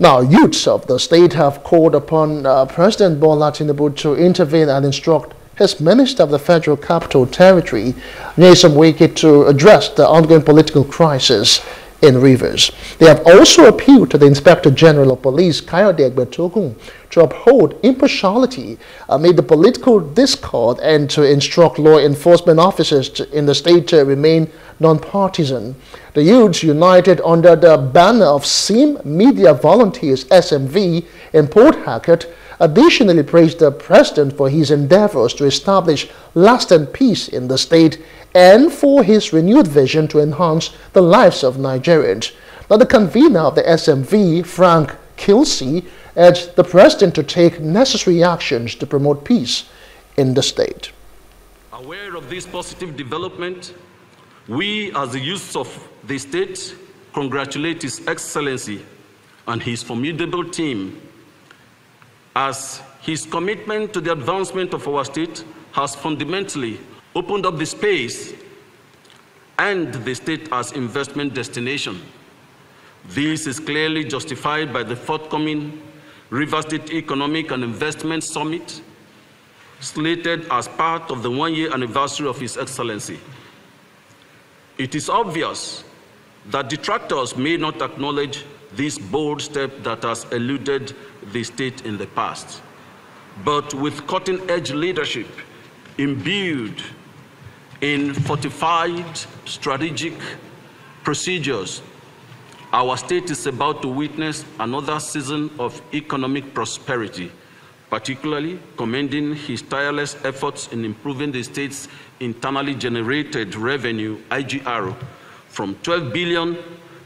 Now, youths of the state have called upon uh, President Bola Tinubu to intervene and instruct his Minister of the Federal Capital Territory, Nyesom Wike, to address the ongoing political crisis in Rivers. They have also appealed to the Inspector General of Police, Kayode Egbetokun, to uphold impartiality amid the political discord and to instruct law enforcement officers to, in the state to remain non-partisan. The youths united under the banner of SIM Media Volunteers SMV in Port Harcourt additionally praised the president for his endeavors to establish lasting peace in the state and for his renewed vision to enhance the lives of Nigerians. Now, the convener of the SMV, Frank Kilsi, urged the president to take necessary actions to promote peace in the state. Aware of this positive development, we as the youth of the state congratulate His Excellency and his formidable team as his commitment to the advancement of our state has fundamentally opened up the space and the state as investment destination. This is clearly justified by the forthcoming River State Economic and Investment Summit, slated as part of the one-year anniversary of His Excellency. It is obvious that detractors may not acknowledge this bold step that has eluded the state in the past. But with cutting-edge leadership imbued in fortified strategic procedures, our state is about to witness another season of economic prosperity, particularly commending his tireless efforts in improving the state's internally generated revenue, IGR, from 12 billion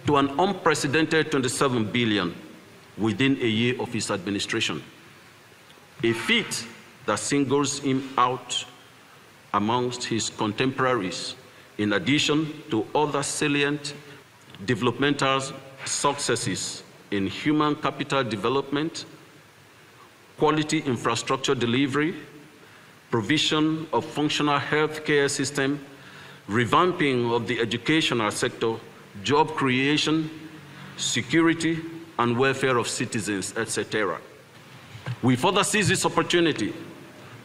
to an unprecedented 27 billion within a year of his administration. A feat that singles him out amongst his contemporaries, in addition to other salient developmental successes in human capital development, quality infrastructure delivery, provision of functional healthcare system, revamping of the educational sector, job creation, security, and welfare of citizens, etc. We further seize this opportunity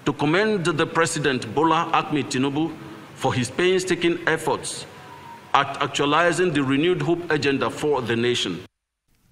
to commend the President Bola Ahmed Tinubu for his painstaking efforts at actualizing the renewed hope agenda for the nation.